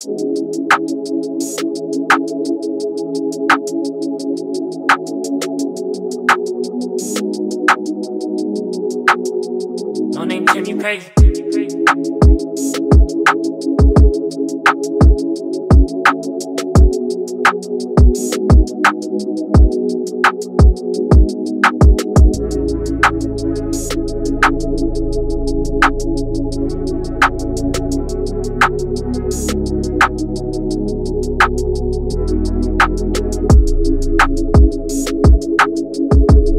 No name Tim, you crazy.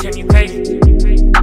Tim, you crazy.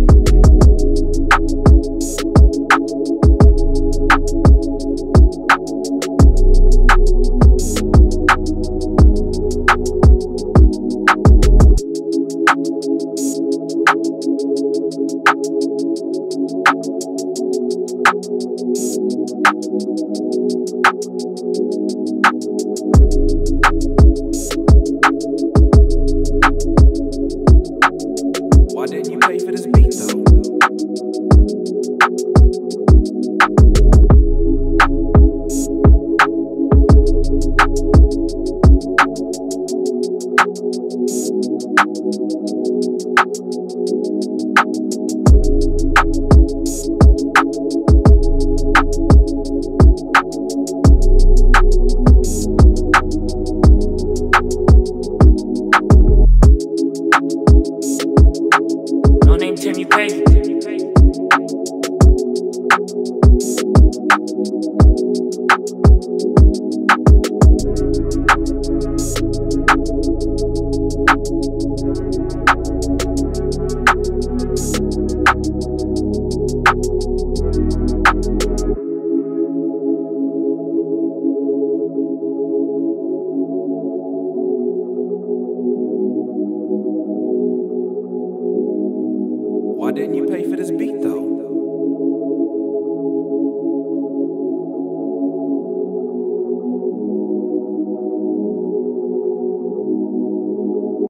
No name Tim, you didn't you pay for this beat though?